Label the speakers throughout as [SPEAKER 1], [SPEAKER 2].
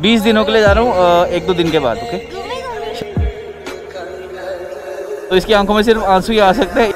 [SPEAKER 1] बीस दिनों के लिए जा रहा हूँ एक दो दिन के बाद ओके तो इसकी आँखों में सिर्फ़ आँसू ही आ सकते हैं।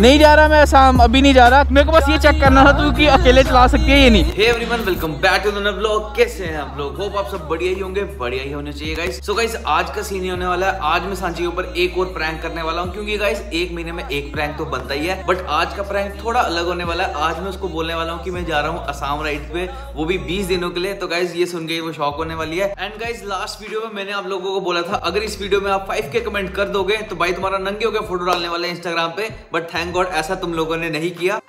[SPEAKER 1] नहीं जा रहा मैं, शाम अभी नहीं जा रहा। मेरे को बस ये चेक करना था, तू कि अकेले चला सकती है ये नहीं?
[SPEAKER 2] Hey everyone welcome back to the blog कैसे हैं आप लोग? होप आप सब बढ़िया ही होंगे, बढ़िया ही होने चाहिए गाइस सो गाइस आज का सीन होने वाला है। आज मैं सांची के ऊपर एक और प्रैंक करने वाला हूँ, क्योंकि गाइस एक महीने में एक प्रैंक तो बनता ही है। बट आज का प्रैंक थोड़ा अलग होने वाला है। आज मैं उसको बोलने वाला हूँ की मैं जा रहा हूँ असम राइड पे, वो भी बीस दिनों के लिए। तो गाइज़ ये सुन के वो शौक होने वाली है। एंड गाइज़ लास्ट वीडियो में मैंने आप लोगों को बोला था, अगर इस वीडियो में आप फाइव के कमेंट कर दोगे तो भाई तुम्हारा नंगे होकर फ़ोटो डालने वाला है इंस्टाग्राम पे। बट थैंक गॉड ऐसा तुम लोगों ने नहीं किया।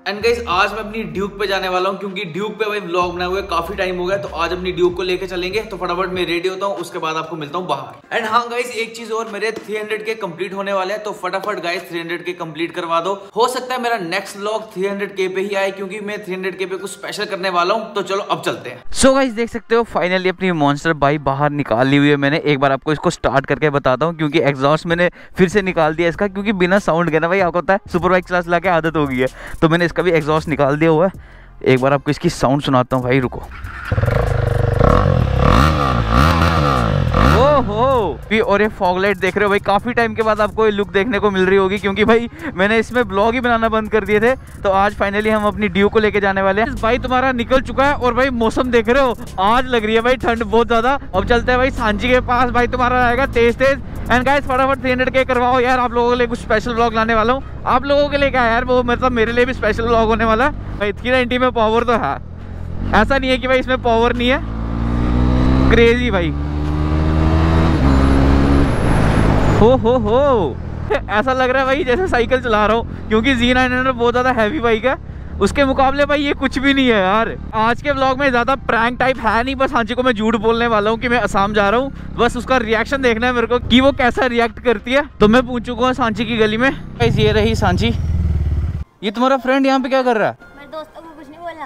[SPEAKER 2] एंड गाइज़ आज मैं अपनी ड्यूक पे जाने वाला हूँ, क्योंकि ड्यूक पे भाई ब्लॉग बनाए हुए काफ़ी टाइम हो गया तो आज अपनी ड्यूक को लेके चलेंगे तो फटाफट मैं रेडी होता हूँ, उसके बाद आपको मिलता हूँ बाहर। एंड हाँ गाइज़ एक चीज़ और, मेरे 300 के कंप्लीट होने वाले हैं तो फटाफट गाइज़ 300 के कंप्लीट करवा दो। हो सकता है मेरा नेक्स्ट ब्लॉग 300 के पे ही आए, क्योंकि मैं 300 के पे कुछ स्पेशल करने वाला हूँ तो चलो अब चलते हैं।
[SPEAKER 1] सो so गाइज़ देख सकते हो फाइनली अपनी मॉन्स्टर बाइक बाहर निकाल ली हुई है मैंने। एक बार आपको इसको स्टार्ट करके बताता हूँ, क्योंकि एग्जॉस्ट मैंने फिर से निकाल दिया इसका, क्योंकि बिना साउंड के ना भाई, आपको है सुपर बाइक चला चला के आदत हो गई है। तो मैंने इसका भी एग्जॉस्ट निकाल दिया हुआ है। एक बार आपको इसकी साउंड सुनाता हूँ भाई, रुको। हो और ये फॉग लाइट देख रहे हो भाई, काफ़ी टाइम के बाद आपको ये लुक देखने को मिल रही होगी, क्योंकि भाई मैंने इसमें ब्लॉग ही बनाना बंद कर दिए थे तो आज फाइनली हम अपनी ड्यू को लेके जाने वाले हैं। भाई, तुम्हारा निकल चुका है और भाई मौसम देख रहे हो, आज लग रही है भाई ठंड बहुत ज़्यादा। अब चलते हैं भाई सांची के पास, भाई तुम्हारा आएगा तेज तेज। एंड गाइस फटाफट थ्री हंड्रेड के करवाओ यार, आप लोगों के लिए कुछ स्पेशल ब्लॉग लाने वाला हूँ। आप लोगों के लिए क्या यार, वो मतलब मेरे लिए भी स्पेशल ब्लॉग होने वाला। है इतनी नाइनटी में पावर तो है। ऐसा नहीं है कि भाई इसमें पावर नहीं है। क्रेजी भाई। हो हो हो। ऐसा लग रहा है भाई जैसे साइकिल चला रहा हूँ क्योंकि जी नाइन हंड्रेड बहुत ज़्यादा हैवी बाइक है। उसके मुकाबले भाई ये कुछ भी नहीं है यार। आज के ब्लॉग में ज़्यादा प्रैंक टाइप है नहीं बस सांची को मैं झूठ बोलने वाला हूँ कि मैं असम जा रहा हूँ। बस उसका रिएक्शन देखना है मेरे को कि वो कैसा रिएक्ट करती है। तो मैं पूछ चुका हूँ सांची की गली में। ये रही सांची। ये तुम्हारा फ्रेंड यहाँ पे क्या कर रहा है?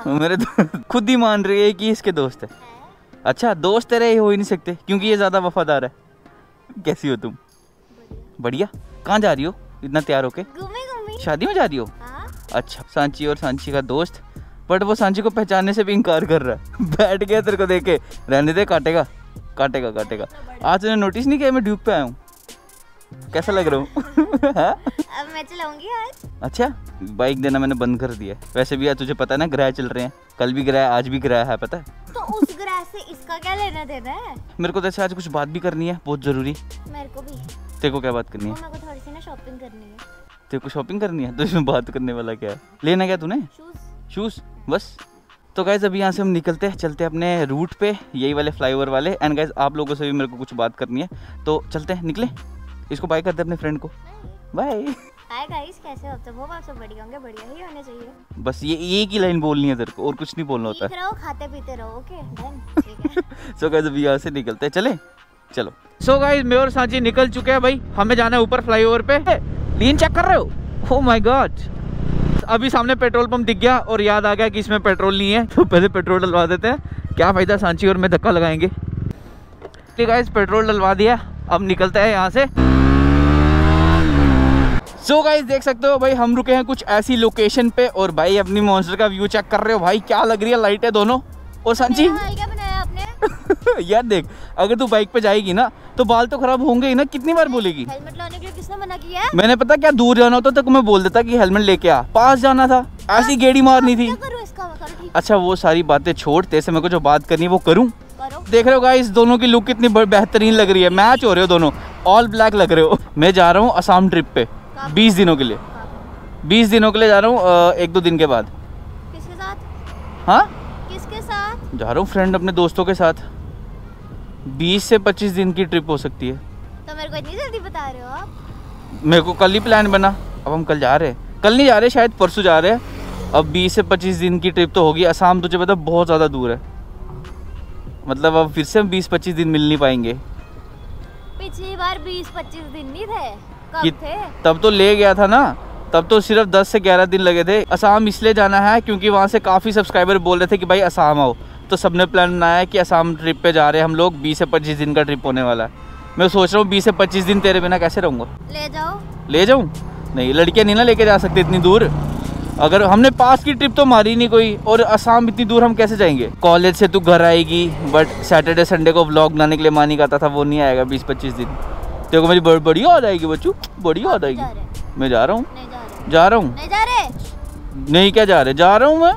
[SPEAKER 1] मेरे खुद ही मान रही है कि इसके दोस्त है। अच्छा दोस्त तेरे हो ही नहीं सकते क्योंकि ये ज़्यादा वफादार है। कैसी हो तुम? बढ़िया। कहाँ जा रही हो? इतना तैयार होके? शादी में जा रही हो? हाँ? अच्छा सांची और सांची का दोस्त। बट वो सांची को पहचानने से भी इनकार कर रहा है। बैठ गया तेरे को देखे रहने दे काटेगा। काटेगा काटेगा। आज तूने नोटिस नहीं किया मैं ड्यूब पे आया हूँ? कैसा लग रहा हूँ? हाँ? अब मैं चलाऊँगी आज। अच्छा बाइक देना मैंने बंद कर दिया वैसे भी यार तुझे पता है ना ग्रह चल रहे हैं। कल भी ग्रह आज भी ग्रह है पता है? तो उस ग्रह से इसका क्या लेना देना है? मेरे को तो आज कुछ बात भी करनी है बहुत ज़रूरी। मेरे को भी तेरे को क्या बात करनी है? मेरे को थोड़ी सी ना शॉपिंग करनी है। तेरे को शॉपिंग करनी है? तो इसमें बात करने वाला क्या है? लेना क्या तूने? शूज़ बस। तो गाइज़ अभी यहाँ से हम निकलते हैं चलते हैं अपने रूट पे यही वाले फ्लाईओवर वाले। एंड गाइज़ आप लोगों से भी मेरे को कुछ बात करनी है। तो चलते हैं निकले। इसको बाय करते अपने फ्रेंड को। बाय हाय गाइस कैसे हो तुम आप सब बढ़िया होंगे बढ़िया ही होने चाहिए। बस ये एक ही लाइन बोलनी है तेरे को और कुछ नहीं बोलना होता। है रहो खाते पीते रहो ओके डन ठीक है। सो गाइस अभी यहाँ से निकलते हैं चले? चलो। सो so मैं और सांची निकल चुके हैं भाई। हमें जाना है ऊपर फ्लाईओवर पे। लीन चेक कर रहे हो? ओ माय गॉड अभी सामने पेट्रोल पंप दिख गया और याद आ गया कि इसमें पेट्रोल नहीं है। तो पहले पेट्रोल डलवा देते हैं। क्या फ़ायदा सांची और मैं धक्का लगाएँगे? ठीक है पेट्रोल डलवा दिया। अब निकलते हैं यहाँ से। सो so गाइस देख सकते हो भाई, हम रुके हैं कुछ ऐसी लोकेशन पे और भाई अपनी मॉन्स्टर का व्यू चेक कर रहे हो। भाई, क्या लग रही है? लाइटें दोनों। और सांची? यार देख अगर तू बाइक पे जाएगी ना तो बाल तो खराब होंगे ही ना कितनी बार बोलेगी? हेलमेट लाने के लिए किसने मना किया है? मैंने पता क्या दूर जाना होता तो मैं बोल देता कि हेलमेट लेके आ। पास जाना था ऐसी गेड़ी मारनी थी। अच्छा वो सारी बातें छोड़ तेरे से मेरे को जो बात करनी है वो करूँ? देख रहे हो गाइस दोनों की लुक कितनी बेहतरीन लग रही है। मैच हो रहे हो दोनों। ऑल ब्लैक लग रहे हो। मैं जा रहा हूँ असम ट्रिप पे बीस दिनों के लिए। बीस दिनों के लिए जा रहा हूँ एक दो दिन के बाद। किसके साथ? हाँ? जा रहा हूँ फ्रेंड अपने दोस्तों के साथ। बीस से पच्चीस दिन की ट्रिप हो सकती है। तो मेरे को इतनी जल्दी बता रहे हो आप? मेरे को कल ही प्लान बना। अब हम कल जा रहे हैं। कल नहीं जा रहे शायद परसों जा रहे हैं। अब बीस से पच्चीस दिन की ट्रिप तो होगी। असम तुझे पता बहुत ज़्यादा दूर है। मतलब अब फिर से हम बीस पच्चीस दिन मिल नहीं पाएँगे। पिछली बार बीस पच्चीस दिन नहीं थे। कब थे? तब तो ले गया था ना। तब तो सिर्फ़ दस से ग्यारह दिन लगे थे। असम इसलिए जाना है क्योंकि वहाँ से काफ़ी सब्सक्राइबर बोल रहे थे कि भाई असम आओ। तो सबने प्लान बनाया है कि असम ट्रिप पे जा रहे हैं हम लोग। बीस से पच्चीस दिन का ट्रिप होने वाला है। मैं सोच रहा हूँ बीस से पच्चीस दिन तेरे बिना कैसे रहूँगा? ले जाओ। ले जाऊँ? नहीं लड़कियाँ नहीं ना लेके जा सकते इतनी दूर। अगर हमने पास की ट्रिप तो मारी नहीं कोई। और असम इतनी दूर हम कैसे जाएँगे? कॉलेज से तू घर आएगी बट सैटरडे संडे को व्लॉग बनाने के लिए मानी कहता था वो नहीं आएगा बीस पच्चीस दिन। तेरे को मेरी बड़- बड़ी याद आएगी बच्चू। बड़ी याद
[SPEAKER 3] जा
[SPEAKER 1] आएगी। मैं जा रहा हूँ।
[SPEAKER 3] जा रहा।
[SPEAKER 1] हूँ।
[SPEAKER 3] नहीं
[SPEAKER 1] क्या जा रहे? जा रहा हूँ मैं।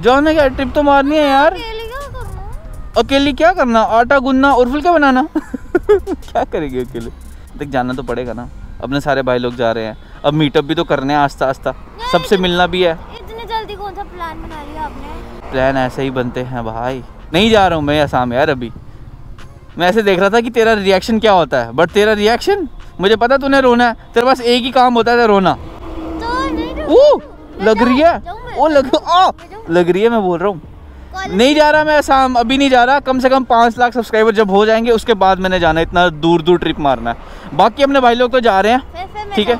[SPEAKER 3] जाने
[SPEAKER 1] जाने क्या? ट्रिप तो मारनी है यार।
[SPEAKER 3] अकेले क्या करना?
[SPEAKER 1] अकेली क्या करना? आटा गूंदना और फुल क्या बनाना? क्या करेगी अकेले? देख जाना तो पड़ेगा ना। अपने सारे भाई लोग जा रहे हैं। अब मीटअप भी तो करने हैं आस्ता आस्ता सबसे मिलना भी है।
[SPEAKER 3] इतने जल्दी कौन सा प्लान बना लिया आपने?
[SPEAKER 1] प्लान ऐसे ही बनते हैं भाई। नहीं जा रहा हूँ मैं आसाम यार अभी। मैं ऐसे देख रहा था कि तेरा रिएक्शन क्या होता है। बट तेरा रिएक्शन मुझे पता तूने रोना है। तेरे पास एक ही काम होता है रोना।
[SPEAKER 3] तो मैं
[SPEAKER 1] लग रही है?
[SPEAKER 3] वो मैं,
[SPEAKER 1] ओ लग लग रही है मैं बोल रहा हूँ। नहीं जा रहा मैं असम अभी नहीं जा रहा। कम से कम पाँच लाख सब्सक्राइबर जब हो जाएँगे उसके बाद मैंने जाना इतना दूर दूर ट्रिप मारना है। बाकी अपने भाई लोग तो जा रहे हैं। ठीक है?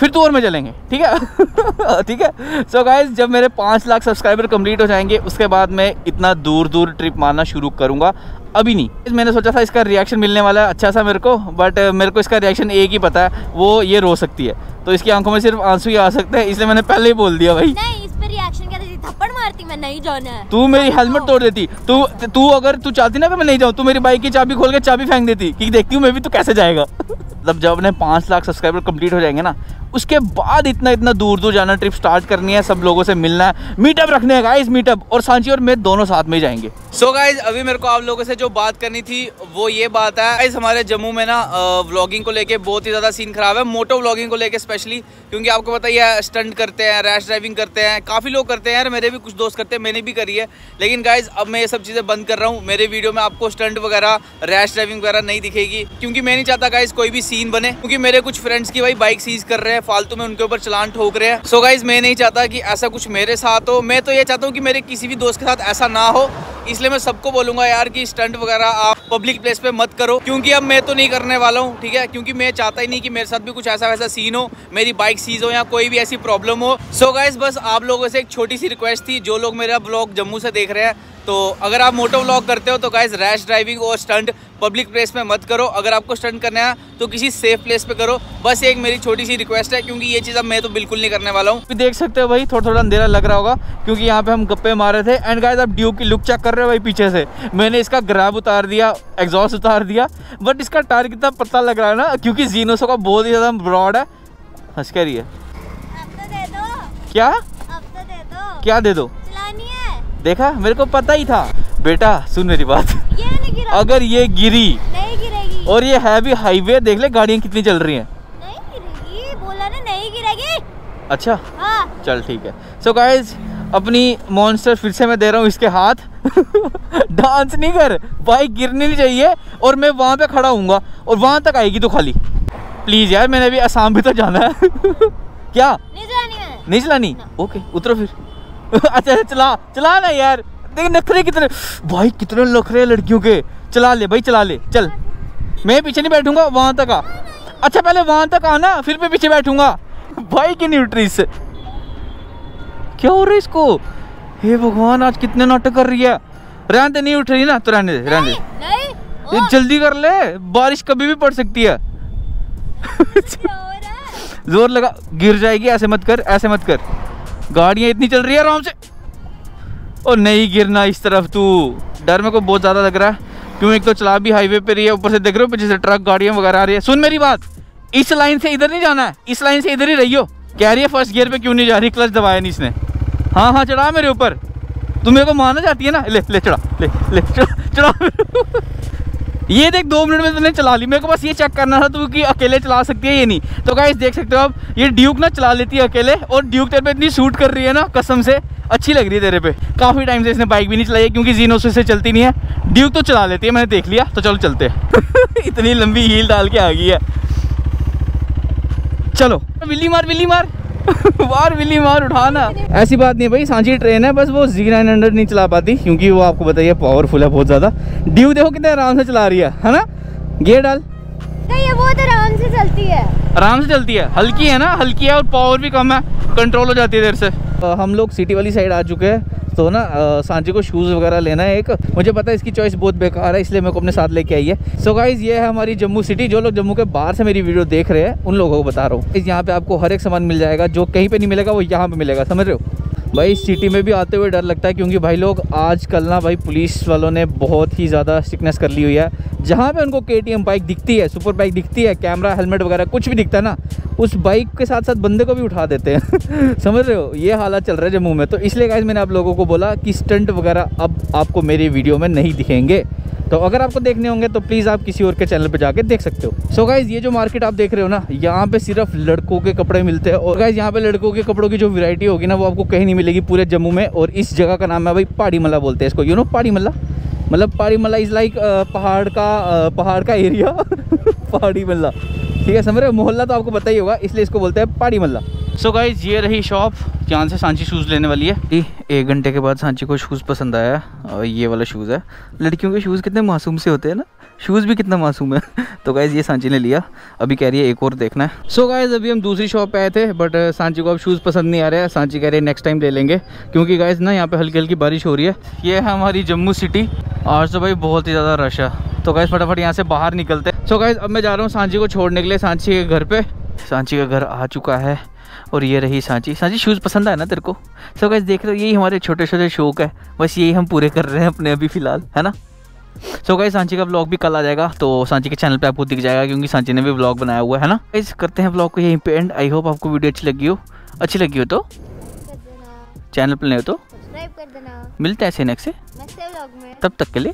[SPEAKER 1] फिर तो और में चलेंगे। ठीक है? ठीक है? सो गाइज़ जब मेरे पाँच लाख सब्सक्राइबर कंप्लीट हो जाएँगे उसके बाद मैं इतना दूर दूर ट्रिप मारना शुरू करूँगा। अभी नहीं। मैंने सोचा था इसका रिएक्शन मिलने वाला है अच्छा सा मेरे को बट मेरे को इसका रिएक्शन एक ही पता है वो ये रो सकती है। तो इसकी आँखों में सिर्फ़ आँसू ही आ सकते हैं इसलिए मैंने पहले ही बोल दिया भाई।
[SPEAKER 3] नहीं इस पे रिएक्शन क्या थप्पड़ मारती मैं नहीं जाना है।
[SPEAKER 1] तू मेरी हेलमेट तोड़ देती। तू तू अगर तू चाहती ना मैं नहीं जाऊँ तू मेरी बाइक की चाबी खोल के चाबी फेंक देती कि देखती हूँ मैं भी तू कैसे जाएगा। मतलब जब अपने पाँच लाख सब्सक्राइबर कंप्लीट हो जाएँगे ना उसके बाद इतना इतना दूर दूर जाना ट्रिप स्टार्ट करनी है, सब लोगों से मिलना है। मीटअप रखने है गाइस मीटअप और सांची और मैं दोनों साथ में जाएँगे। सो so गाइस अभी मेरे को आप लोगों से जो बात करनी थी, वो ये बात है। गाइस हमारे जम्मू में ना व्लॉगिंग को लेके बहुत ही ज़्यादा सीन खराब है। मोटो व्लॉगिंग को लेके स्पेशली क्योंकि आपको पता ही है स्टंट करते हैं रैश ड्राइविंग करते हैं। काफ़ी लोग करते हैं, यार, मेरे भी कुछ दोस्त करते हैं, मैंने भी करी है। लेकिन गाइज़ अब मैं ये सब चीज़ें बंद कर रहा हूँ। मेरे वीडियो में आपको स्टंट वगैरह रैश ड्राइविंग वगैरह नहीं दिखेगी। क्योंकि मैं नहीं चाहता गाइज़ कोई भी सीन बने। क्योंकि मेरे कुछ फ्रेंड्स की भाई बाइक सीज कर रहे हैं। फालतू में उनके ऊपर चलान ठोक रहे हैं। सो गाइज़ मैं नहीं चाहता कि ऐसा कुछ मेरे साथ हो। मैं तो ये चाहता हूँ कि मेरे किसी भी दोस्त के साथ ऐसा ना हो। इसलिए मैं सबको बोलूँगा, यार, कि स्टंट वगैरह आप पब्लिक प्लेस पे मत करो। क्योंकि अब मैं तो नहीं करने वाला हूँ, ठीक है? क्योंकि मैं चाहता ही नहीं कि मेरे साथ भी कुछ ऐसा वैसा सीन हो, मेरी बाइक सीज हो या कोई भी ऐसी प्रॉब्लम हो। सो so गाइज़ बस आप लोगों से एक छोटी सी रिक्वेस्ट थी, जो लोग मेरा ब्लॉग जम्मू से देख रहे हैं। तो अगर आप मोटो ब्लॉग करते हो तो गाइज़ रैश ड्राइविंग और स्टंट पब्लिक प्लेस में मत करो। अगर आपको स्टंट करना है तो किसी सेफ़ प्लेस पे करो। बस एक मेरी छोटी सी रिक्वेस्ट है क्योंकि ये चीज़ अब मैं तो बिल्कुल नहीं करने वाला हूँ। देख सकते हो भाई थोड़ा थोड़ा अंधेरा लग रहा होगा क्योंकि यहाँ पे हम गप्पे मारे थे। एंड गाइज़ आप ड्यूब की लुक चेक कर रहे हो भाई पीछे से। मैंने इसका ग्रैब उतार दिया एग्जॉस्ट उतार दिया बट इसका टायर कितना पता लग रहा है ना क्योंकि जीनोसो का बहुत ही ज़्यादा ब्रॉड है। हंस कर रही है
[SPEAKER 3] अब तो दे दो।
[SPEAKER 1] क्या?
[SPEAKER 3] अब तो दे दो।
[SPEAKER 1] क्या दे दो? देखा? मेरे को पता ही था। बेटा सुन मेरी बात। अगर ये गिरी
[SPEAKER 3] नहीं गिरेगी।
[SPEAKER 1] और ये है भी हाईवे देख ले गाड़ियाँ कितनी चल रही हैं।
[SPEAKER 3] नहीं गिरेगी बोला ना नहीं गिरेगी।
[SPEAKER 1] अच्छा
[SPEAKER 3] हाँ।
[SPEAKER 1] चल ठीक है। सो so गाइज़ अपनी मॉन्स्टर फिर से मैं दे रहा हूँ इसके हाथ। डांस नहीं कर बाइक गिरनी नहीं चाहिए और मैं वहाँ पे खड़ा हूँगा और वहाँ तक आएगी तो खाली। प्लीज़ यार मैंने अभी आसाम भी तो जाना है। क्या?
[SPEAKER 3] नहीं चलानी
[SPEAKER 1] नहीं चलानी? ओके उतरो फिर। अच्छा अच्छा, चला चला ना यार। देख नखरे कितने भाई कितने नखरे हैं लड़कियों के। चला ले भाई चला ले। चल। मैं पीछे नहीं बैठूँगा वहाँ तक आ। अच्छा पहले वहाँ तक आना फिर मैं पीछे बैठूँगा। भाई की इससे क्या हो रहा है इसको? हे भगवान आज कितने नाटक कर रही है। रहने दे नहीं उठ रही ना तो रहने दे रहने दे। ये जल्दी कर ले बारिश कभी भी पड़ सकती है।
[SPEAKER 3] क्या हो है?
[SPEAKER 1] ज़ोर लगा गिर जाएगी ऐसे मत कर ऐसे मत कर। गाड़ियाँ इतनी चल रही है आराम से। और नहीं गिरना इस तरफ़ तू। डर मेरे को बहुत ज़्यादा लग रहा है। क्यों? एक तो चला भी हाईवे पे रही है, ऊपर से देख रहे हो, पीछे से ट्रक, गाड़ियाँ वगैरह आ रही है। सुन मेरी बात, इस लाइन से इधर नहीं जाना है, इस लाइन से इधर ही रहियो। कह रही है फ़र्स्ट गियर पे क्यों नहीं जा रही? क्लच दबाया नहीं इसने। हाँ हाँ चढ़ा मेरे ऊपर। तू मेरे को मारना चाहती है ना? ले ले, चढ़ा, ले ले, चढ़ा चढ़ा ये देख, दो मिनट में तुमने चला ली। मेरे को बस ये चेक करना था तू कि अकेले चला सकती है ये नहीं। तो गाइस देख सकते हो आप, ये ड्यूक ना चला लेती है अकेले, और ड्यूक तेरे पे इतनी सूट कर रही है ना, कसम से। अच्छी लग रही है तेरे पे। काफ़ी टाइम से इसने बाइक भी नहीं चलाई है, क्योंकि जीनो से चलती नहीं है। ड्यूक तो चला लेती है, मैंने देख लिया तो चलो चलते हैं। इतनी लंबी हील डाल के आ गई है। चलो। विल्ली मार विल्ली मार। मार, विल्ली मार उठाना ऐसी बात नहीं भाई सांची ट्रेन है, बस वो जी नाइन हंड्रेड नहीं चला पाती, क्योंकि वो आपको बताइए पावरफुल है बहुत ज़्यादा। ड्यू देखो कितने आराम से चला रही है है ना? गियर डाल।
[SPEAKER 3] ये बहुत आराम से चलती है।
[SPEAKER 1] आराम से चलती है। हल्की है ना, हल्की है और पावर भी कम है। कंट्रोल हो जाती है देर से। हम लोग सिटी वाली साइड आ चुके हैं। तो ना सांझे को शूज़ वगैरह लेना है एक। मुझे पता है इसकी चॉइस बहुत बेकार है, इसलिए मेरे को अपने साथ लेके आई है। सो गाइज़ ये है हमारी जम्मू सिटी जो लोग जम्मू के बाहर से मेरी वीडियो देख रहे हैं, उन लोगों को बता रहा हूँ। इस यहाँ पे आपको हर एक सामान मिल जाएगा। जो कहीं पे नहीं मिलेगा, वो यहाँ पे मिलेगा। समझ रहे हो? भाई सिटी में भी आते हुए डर लगता है क्योंकि भाई लोग आज कल ना भाई पुलिस वालों ने बहुत ही ज़्यादा स्ट्रिकनेस कर ली हुई है। जहाँ पे उनको के बाइक दिखती है सुपर बाइक दिखती है कैमरा हेलमेट वगैरह कुछ भी दिखता है ना, उस बाइक के साथ साथ बंदे को भी उठा देते हैं। समझ रहे हो? ये हालात चल रहा है जम्मू में। तो इसलिए गाइज़ मैंने आप लोगों को बोला कि स्टंट वगैरह अब आपको मेरी वीडियो में नहीं दिखेंगे। तो अगर आपको देखने होंगे तो प्लीज़ आप किसी और के चैनल पे जाके देख सकते हो। सो गाइज़ ये जो मार्केट आप देख रहे हो ना, यहाँ पे सिर्फ़ लड़कों के कपड़े मिलते हैं। और गाइज़ यहाँ पे लड़कों के कपड़ों की जो वैरायटी होगी ना, वो आपको कहीं नहीं मिलेगी पूरे जम्मू में। और इस जगह का नाम है भाई पहाड़ी मल्ला बोलते हैं इसको। यू नो पहाड़ी मल्ला मतलब पहाड़ी मल्ला इज़ लाइक पहाड़ का पहाड़ का एरिया पहाड़ी मल्ला ठीक है, समझ रहे मोहल्ला तो आपको पता ही होगा, इसलिए इसको बोलते हैं पहाड़ी मल्ला सो गाइज़ ये रही शॉप जहाँ से सांची शूज़ लेने वाली है? जी, एक घंटे के बाद सांची को शूज़ पसंद आया और ये वाला शूज़ है। लड़कियों के शूज़ कितने मासूम से होते हैं ना? शूज़ भी कितना मासूम है। तो गाइज़ ये सांची ने लिया। अभी कह रही है एक और देखना है। सो so गाइज़ अभी हम दूसरी शॉप पे आए थे बट सांची को अब शूज़ पसंद नहीं आ रहा है। सांची कह रही है नेक्स्ट टाइम ले लेंगे। क्योंकि गाइज़ ना यहाँ पे हल्की हल्की बारिश हो रही है। ये है हमारी जम्मू सिटी आज तो भाई बहुत ही ज़्यादा रश है। तो गाइज़ फटाफट यहाँ से बाहर निकलते हैं। सो गाइज़ अब मैं जा रहा हूँ सांची को छोड़ने के लिए सांची के घर पे। सांची का घर आ चुका है और ये रही सांची। सांची शूज़ पसंद आया ना तेरे को? सो गाइस देख रहे हो यही हमारे छोटे छोटे शौक है। बस यही हम पूरे कर रहे हैं अपने अभी फ़िलहाल है ना? सो गाइस सांची का ब्लॉग भी कल आ जाएगा तो सांची के चैनल पे आपको दिख जाएगा क्योंकि सांची ने भी ब्लॉग बनाया हुआ है ना? गाइस करते हैं ब्लॉग को यहीं पे एंड आई होप आपको वीडियो अच्छी लगी हो। अच्छी लगी हो तो? चैनल पर नहीं हो तो?
[SPEAKER 3] सब्सक्राइब कर देना।
[SPEAKER 1] मिलते हैं ऐसे नेक्स्ट तब तक के लिए।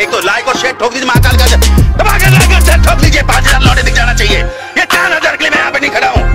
[SPEAKER 4] एक तो लाइक और शेयर ठोक दीजिए महाकाल का लाइक और शेयर ठोक दीजिए पाँच हज़ार लौटे दिख जाना चाहिए। ये चार हज़ार के लिए मैं यहाँ पे नहीं खड़ा हूँ।